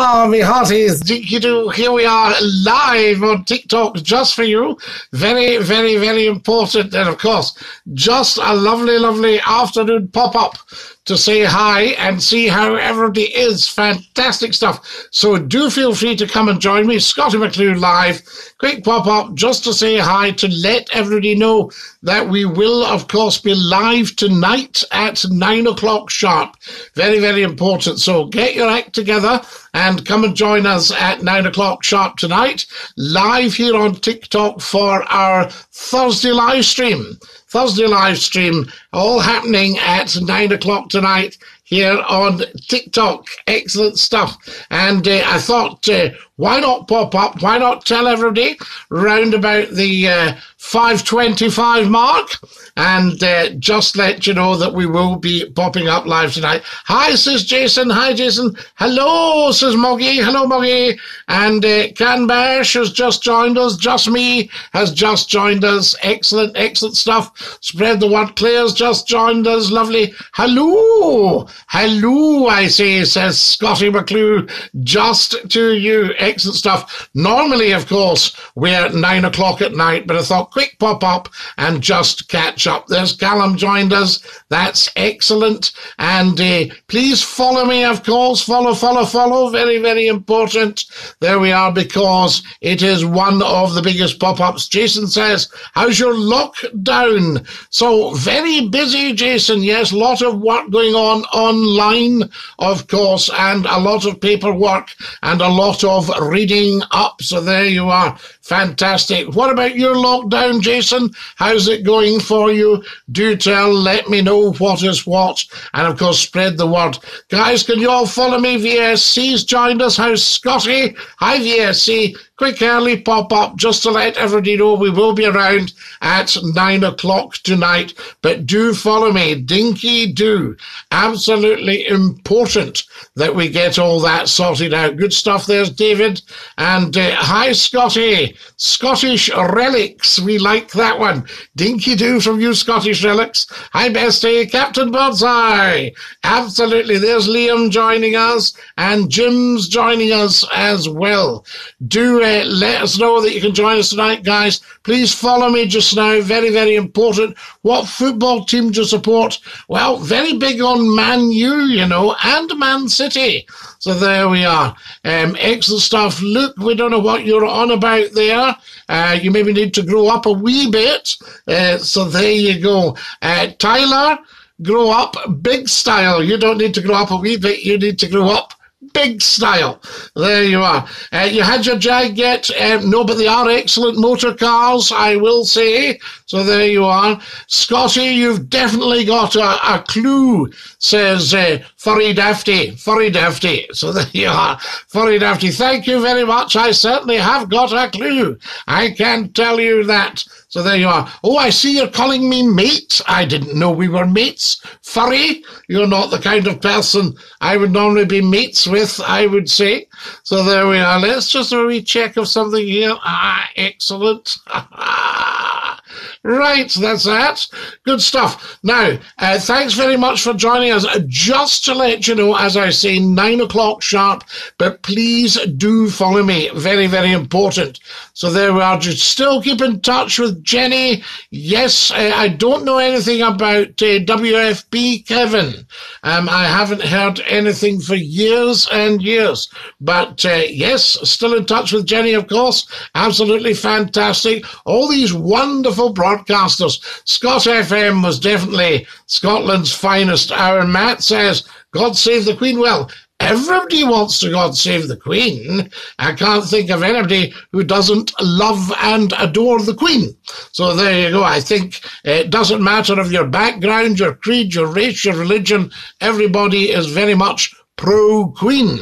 Oh, me hearties, do. Here we are live on TikTok just for you. Very, very, very important. And of course, just a lovely, lovely afternoon pop up to say hi and see how everybody is. Fantastic stuff. So do feel free to come and join me. Scottie McClue live. Quick pop up just to say hi to let everybody know that we will, of course, be live tonight at nine o'clock sharp. Very, very important. So get your act together and come and join us at nine o'clock sharp tonight, live here on TikTok for our Thursday live stream. Thursday live stream, all happening at nine o'clock tonight here on TikTok. Excellent stuff. And uh, I thought, uh, why not pop up? Why not tell everybody round about the uh, 525 mark and uh, just let you know that we will be popping up live tonight. Hi, says Jason. Hi, Jason. Hello, says Moggy. Hello, Moggy. And uh, Canbash has just joined us. Just me has just joined us. Excellent, excellent stuff. Spread the word. Claire's just joined us. Lovely. Hello. Hello, I say, says Scottie McClue. Just to you. Excellent stuff. Normally, of course, we're at nine o'clock at night, but I thought quick pop up and just catch up. There's Callum joined us. That's excellent. And uh, please follow me, of course. Follow, follow, follow. Very, very important. There we are because it is one of the biggest pop ups. Jason says, How's your lockdown? So very busy, Jason. Yes, a lot of work going on online, of course, and a lot of paperwork and a lot of reading up. So there you are. Fantastic. What about your lockdown, Jason? How's it going for you? Do tell, let me know what is what, and of course, spread the word. Guys, can you all follow me? VSC's joined us. How's Scottie? Hi, VSC quick early pop up just to let everybody know we will be around at nine o'clock tonight. But do follow me. Dinky do. Absolutely important that we get all that sorted out. Good stuff. There's David. And uh, hi, Scottie. Scottish relics. We like that one. Dinky do from you, Scottish relics. Hi, Bestie. Captain Birdseye. Absolutely. There's Liam joining us and Jim's joining us as well. Do uh, let us know that you can join us tonight, guys. Please follow me just now. Very, very important. What football team do you support? Well, very big on Man U, you know, and Man City. So there we are. Um, excellent stuff. Luke, we don't know what you're on about there. Uh, you maybe need to grow up a wee bit. Uh, so there you go. Uh, Tyler, grow up big style. You don't need to grow up a wee bit. You need to grow up big style. There you are. Uh, you had your Jag yet? Um, no, but they are excellent motor cars, I will say. So there you are. Scottie, you've definitely got a, a clue, says uh, Furry Dafty. Furry Dafty. So there you are. Furry Dafty, thank you very much. I certainly have got a clue. I can tell you that. So there you are. Oh, I see you're calling me mate. I didn't know we were mates. Furry, you're not the kind of person I would normally be mates with, I would say. So there we are. Let's just a wee check of something here. Ah, excellent. Right, that's that. Good stuff. Now, uh, thanks very much for joining us. Just to let you know, as I say, nine o'clock sharp, but please do follow me. Very, very important. So there we are. Just still keep in touch with Jenny. Yes, uh, I don't know anything about uh, WFP Kevin. Um, I haven't heard anything for years and years. But uh, yes, still in touch with Jenny, of course. Absolutely fantastic. All these wonderful broadcasters. Scot FM was definitely Scotland's finest hour. Matt says, God save the Queen. Well, Everybody wants to God save the Queen. I can't think of anybody who doesn't love and adore the Queen. So there you go. I think it doesn't matter of your background, your creed, your race, your religion. Everybody is very much pro Queen.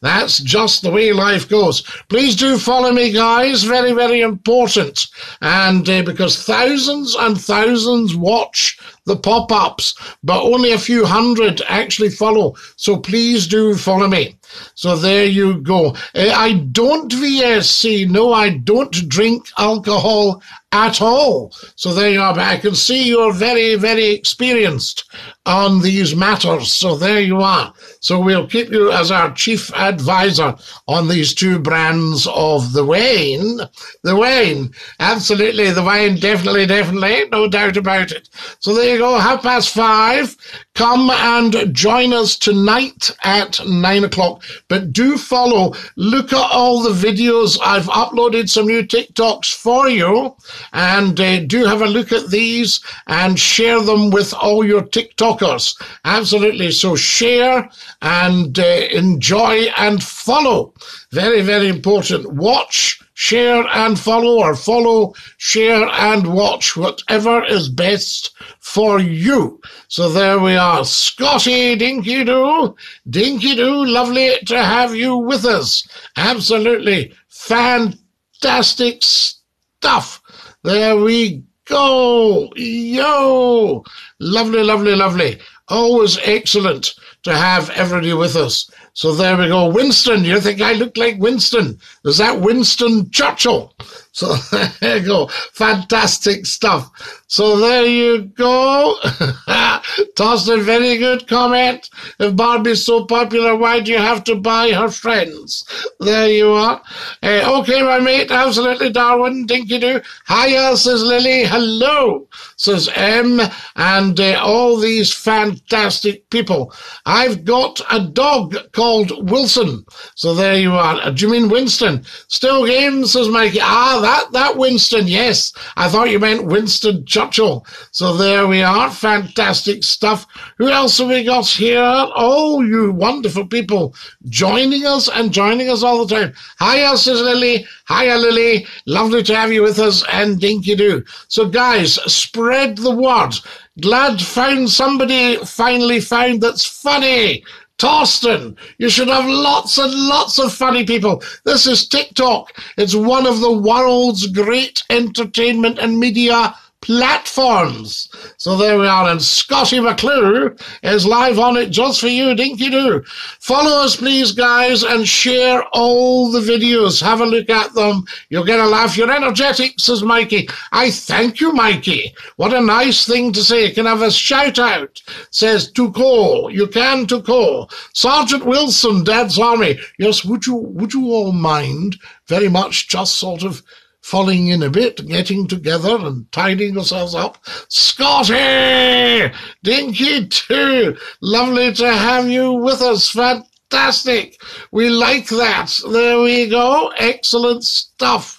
That's just the way life goes. Please do follow me, guys. Very, very important. And uh, because thousands and thousands watch the pop ups, but only a few hundred actually follow. So please do follow me. So there you go. Uh, I don't VSC. No, I don't drink alcohol at all. So there you are. But I can see you're very, very experienced on these matters. So there you are. So we'll keep you as our chief advisor on these two brands of the Wayne. The Wayne. Absolutely. The Wayne. Definitely, definitely. No doubt about it. So there you go. Half past five. Come and join us tonight at nine o'clock. But do follow. Look at all the videos. I've uploaded some new TikToks for you. And uh, do have a look at these and share them with all your TikTokers. Absolutely. So share and uh, enjoy and follow. Very, very important. Watch, share and follow or follow, share and watch whatever is best for you. So there we are. Scottie Dinky Doo. Dinky Doo, lovely to have you with us. Absolutely fantastic stuff. There we go. Yo. Lovely, lovely, lovely. Always excellent to have everybody with us. So there we go. Winston, you think I look like Winston? Is that Winston Churchill? So there you go. Fantastic stuff. So there you go. Tossed a very good comment. If Barbie's so popular, why do you have to buy her friends? There you are. Uh, okay, my mate. Absolutely, Darwin. Dinky doo. Hiya, says Lily. Hello, says M. And uh, all these fantastic people. I've got a dog called Wilson. So there you are. Do you mean Winston? Still game, says Mikey. Ah, that, that Winston, yes. I thought you meant Winston Churchill. So there we are. Fantastic stuff. Who else have we got here? Oh, you wonderful people joining us and joining us all the time. Hiya, says Lily. Hiya, Lily. Lovely to have you with us and dinky doo. So guys, spread the word. Glad found somebody finally found that's funny. Torsten, you should have lots and lots of funny people. This is TikTok. It's one of the world's great entertainment and media platforms. So there we are, and Scottie McClue is live on it just for you, dinky doo. Follow us, please, guys, and share all the videos. Have a look at them. You'll get a laugh. You're energetic, says Mikey. I thank you, Mikey. What a nice thing to say. Can have a shout out? Says to call. You can to call. Sergeant Wilson, Dad's Army. Yes, would you would you all mind very much just sort of falling in a bit, getting together and tidying yourselves up. Scottie! Dinky Doo! Lovely to have you with us. Fantastic! We like that. There we go. Excellent stuff.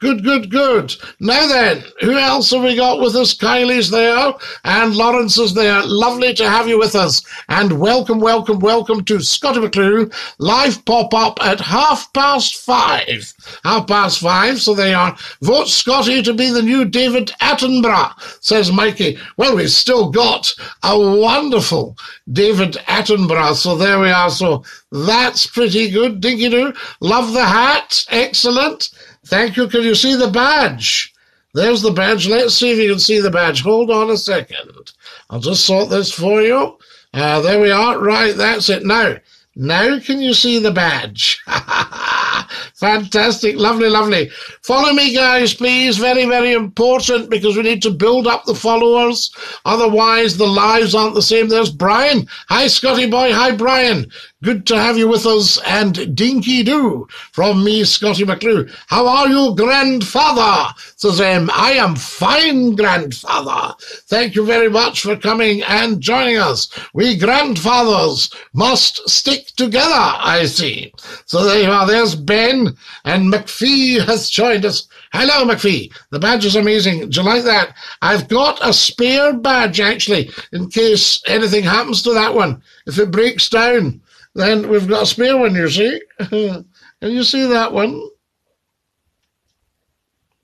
Good, good, good. Now then, who else have we got with us? Kylie's there and Lawrence is there. Lovely to have you with us. And welcome, welcome, welcome to Scottie McClue live pop up at half past five. Half past five, so they are. Vote Scottie to be the new David Attenborough, says Mikey. Well, we've still got a wonderful David Attenborough, so there we are. So that's pretty good. Dinky doo. Love the hat. Excellent. Thank you. Can you see the badge? There's the badge. Let's see if you can see the badge. Hold on a second. I'll just sort this for you. Uh, there we are. Right, that's it. Now, now can you see the badge? Fantastic. Lovely, lovely. Follow me, guys, please. Very, very important because we need to build up the followers. Otherwise, the lives aren't the same. There's Brian. Hi, Scottie boy. Hi, Brian. Good to have you with us, and dinky doo from me, Scottie McClue. How are you, grandfather? Says um, I am fine, grandfather. Thank you very much for coming and joining us. We grandfathers must stick together, I see. So there you are. There's Ben, and McPhee has joined us. Hello, McPhee. The badge is amazing. Do you like that? I've got a spare badge, actually, in case anything happens to that one. If it breaks down then we've got a spare one, you see. and you see that one.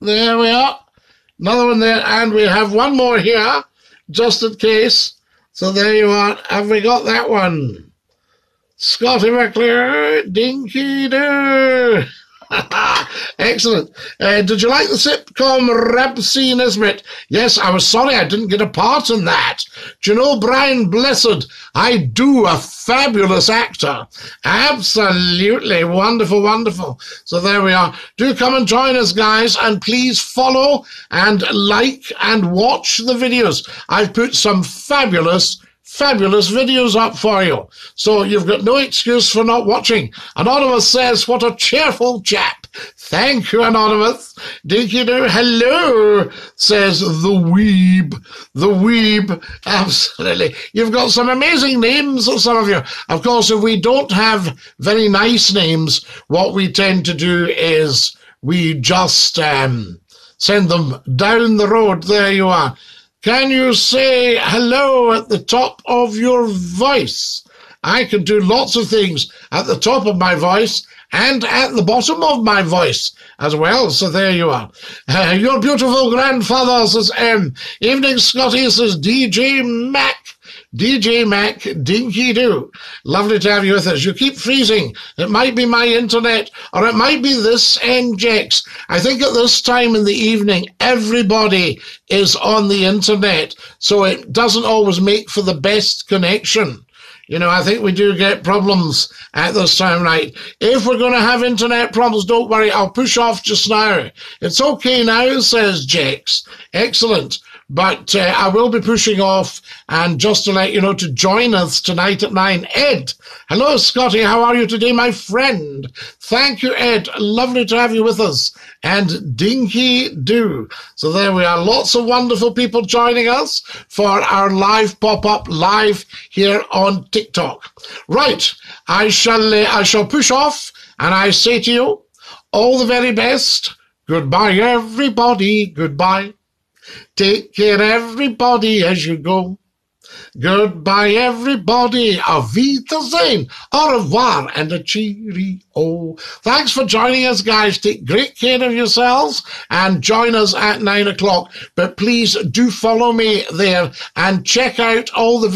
There we are. Another one there. And we have one more here, just in case. So there you are. Have we got that one? Scottie McClue, dinky doo. Excellent. Uh, did you like the sitcom Rab C. Nesbitt? Yes, I was sorry I didn't get a part in that. Do you know Brian Blessed? I do, a fabulous actor. Absolutely wonderful, wonderful. So there we are. Do come and join us, guys, and please follow and like and watch the videos. I've put some fabulous fabulous videos up for you. So you've got no excuse for not watching. Anonymous says, what a cheerful chap. Thank you, Anonymous. Dinky do hello, says the weeb. The weeb. Absolutely. You've got some amazing names, some of you. Of course, if we don't have very nice names, what we tend to do is we just um, send them down the road. There you are. Can you say hello at the top of your voice? I can do lots of things at the top of my voice and at the bottom of my voice as well. So there you are. Uh, your beautiful grandfather says M. Evening Scottie says DJ Mac. DJ Mac, dinky do. Lovely to have you with us. You keep freezing. It might be my internet or it might be this NGEX. I think at this time in the evening, everybody is on the internet, so it doesn't always make for the best connection. You know, I think we do get problems at this time right? If we're going to have internet problems, don't worry. I'll push off just now. It's okay now, says Jex. Excellent. But uh, I will be pushing off. And just to let you know, to join us tonight at nine, Ed. Hello, Scottie. How are you today, my friend? Thank you, Ed. Lovely to have you with us. And Dinky Do. So there we are. Lots of wonderful people joining us for our live pop up live here on TikTok. Right. I shall, uh, I shall push off and I say to you, all the very best. Goodbye, everybody. Goodbye. Take care, everybody, as you go. Goodbye, everybody. Auf Wiedersehen. Au revoir and a cheerio. Thanks for joining us, guys. Take great care of yourselves and join us at nine o'clock. But please do follow me there and check out all the